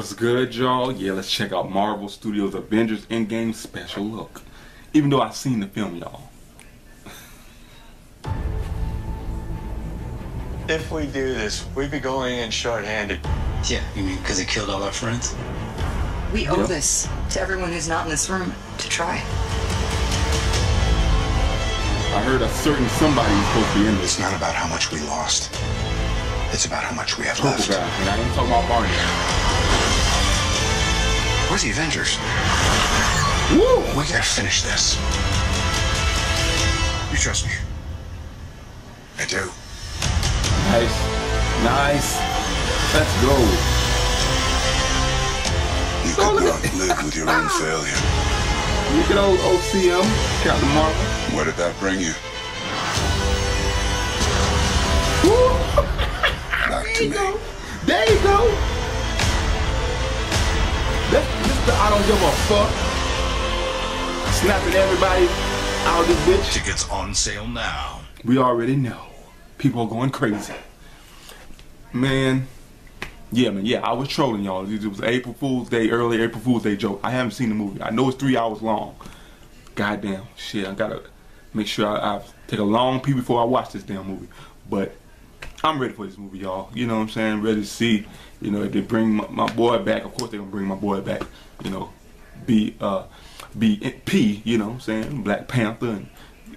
What's good, y'all? Yeah, let's check out Marvel Studios Avengers Endgame special look. Even though I've seen the film, y'all. If we do this, we'd be going in short-handed. Yeah, you mean because he killed all our friends? We owe Yep. this to everyone who's not in this room to try. I heard a certain somebody is supposed to be in this It's not about how much we lost. It's about how much we have purple left. guy, and I ain't talking about Barney. Where's the Avengers? Woo! We gotta finish this. You trust me? I do. Nice, nice. Let's go. You Oh, could not live with your own failure. Look at old OCM, Captain Marvel. Where did that bring you? Woo! Back There to you me. go. There you go. I don't give a fuck. Snapping everybody out of this bitch. Tickets on sale now. We already know. People are going crazy. Man. Yeah, man. Yeah, I was trolling y'all. It was April Fool's Day, early April Fool's Day joke. I haven't seen the movie. I know it's three hours long. Goddamn. Shit, I gotta make sure I, I take a long pee before I watch this damn movie. But I'm ready for this movie, y'all. You know what I'm saying? Ready to see, you know, if they bring my, my boy back. Of course they're gonna bring my boy back. You know, be uh, be P. You know what I'm saying? Black Panther and.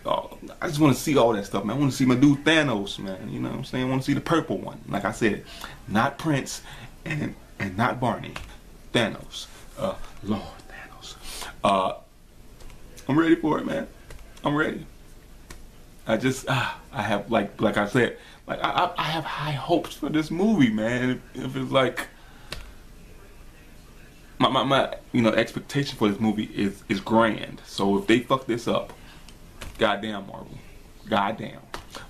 Uh, I just want to see all that stuff, man. I want to see my dude Thanos, man. You know what I'm saying? I want to see the purple one. Like I said, not Prince and and not Barney. Thanos. Uh, Lord Thanos. Uh, I'm ready for it, man. I'm ready. I just ah, I have like like I said, like I I, have high hopes for this movie, man. If, it's like my, my my you know expectation for this movie is is grand. So if they fuck this up, goddamn Marvel, goddamn.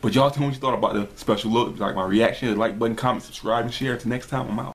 But y'all tell me what you thought about the special look. Like my reaction, like button, comment, subscribe, and share. Till next time, I'm out.